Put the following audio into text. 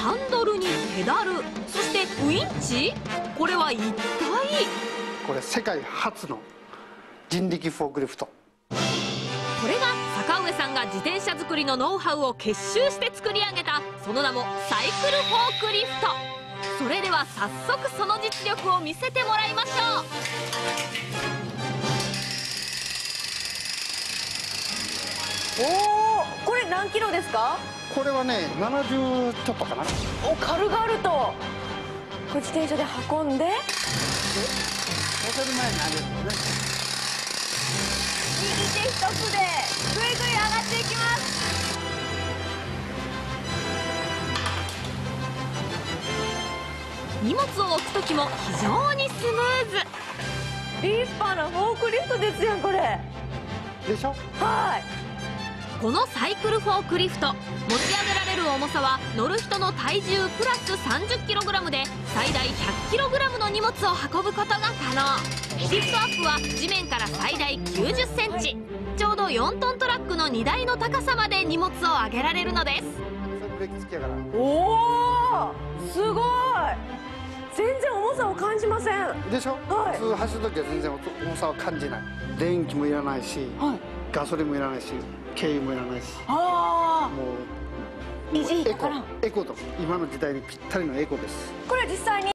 ハンドルにペダルそしてウインチ？これは一体？これ世界初の人力フォークリフト。これが坂上さんが自転車作りのノウハウを結集して作り上げたその名もサイクルフォークリフト。それでは早速その実力を見せてもらいましょおおこれ何キロですか？これはね70ちょっとかな。お軽々と。これ自転車で運んで。それ前にあげるね。右手一つでぐいぐい上がっていきます。荷物を置く時も非常にスムーズ。立派なフォークリフトですやんこれ。でしょ？はいこのサイクルフォークリフト。持ち上げられる重さは乗る人の体重プラス 30kg で最大 100kg の荷物を運ぶことが可能。リフトアップは地面から最大 90cm ちょうど4トントラックの荷台の高さまで荷物を上げられるのです。おおすごい。全然重さを感じません。でしょ、はい。普通走る時は全然重さは感じない。電気もいらないし、はいガソリンもいらないし軽油もいらないしあもうエコエコと今の時代にぴったりのエコです。あこれ実際に